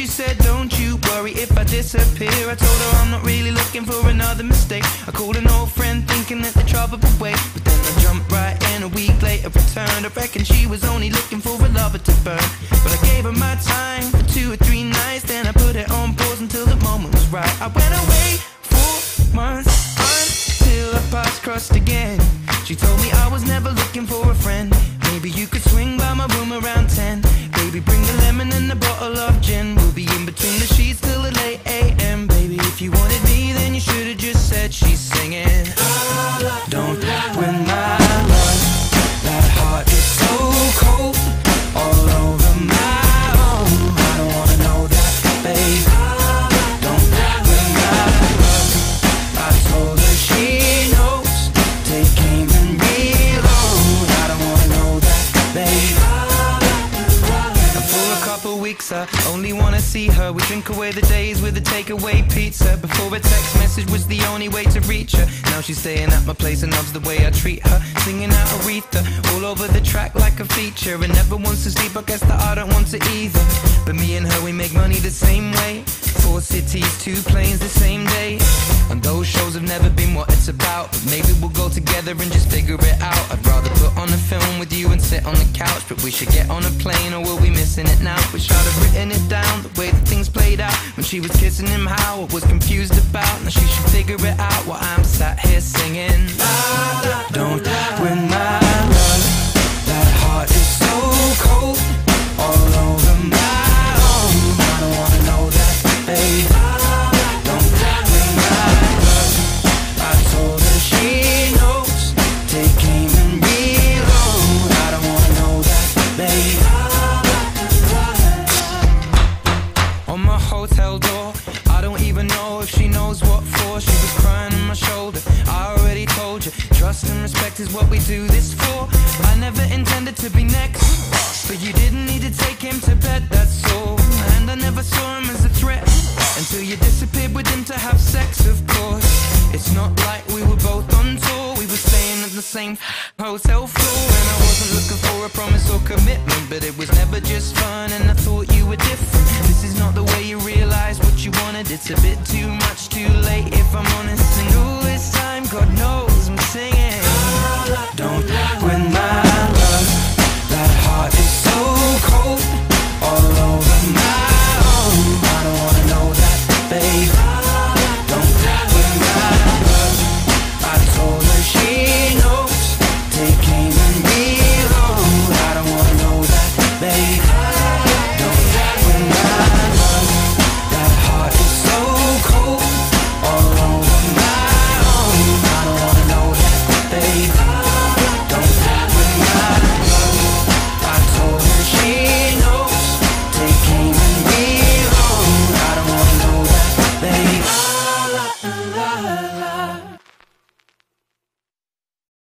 she said, Don't you worry if I disappear. I told her I'm not really looking for another mistake. I called an old friend thinking that the trouble would wait. But then I jumped right in a week later, returned. I reckon she was only looking for a lover to burn. But I gave her my time was never looking for a friend. Maybe you could swing by my room around 10. Baby, bring a lemon and a bottle of gin. We'll be in between the sheets till the late AM. Baby, if you wanted me, then you should've just said she's singing. Don't win for weeks, I only wanna see her. We drink away the days with a takeaway pizza. Before a text message was the only way to reach her. Now she's staying at my place and loves the way I treat her. Singing out Aretha all over the track like a feature. And never wants to sleep, I guess that I don't want to either. But me and her, we make money the same way. Four cities, two planes the same day. And those shows have never been what it's about. But maybe we'll go together and just figure it out. You and sit on the couch. But we should get on a plane or we'll be missing it now. Wish I'd have written it down the way that things played out. When she was kissing him, how I was confused about. Now she should figure it out while I'm sat here singing. Don't win my On my hotel door, I don't even know if she knows what for. She was crying on my shoulder. I already told you, trust and respect is what we do this for. I never intended to be next, but you didn't need to take him to bed, that's all. And I never saw him as a threat until you disappeared with him to have sex, of course. It's not like we were both on tour, the same hotel floor. And I wasn't looking for a promise or commitment, but it was never just fun, and I thought you were different. This is not the way you realize what you wanted, it's a bit too much too late if I'm honest.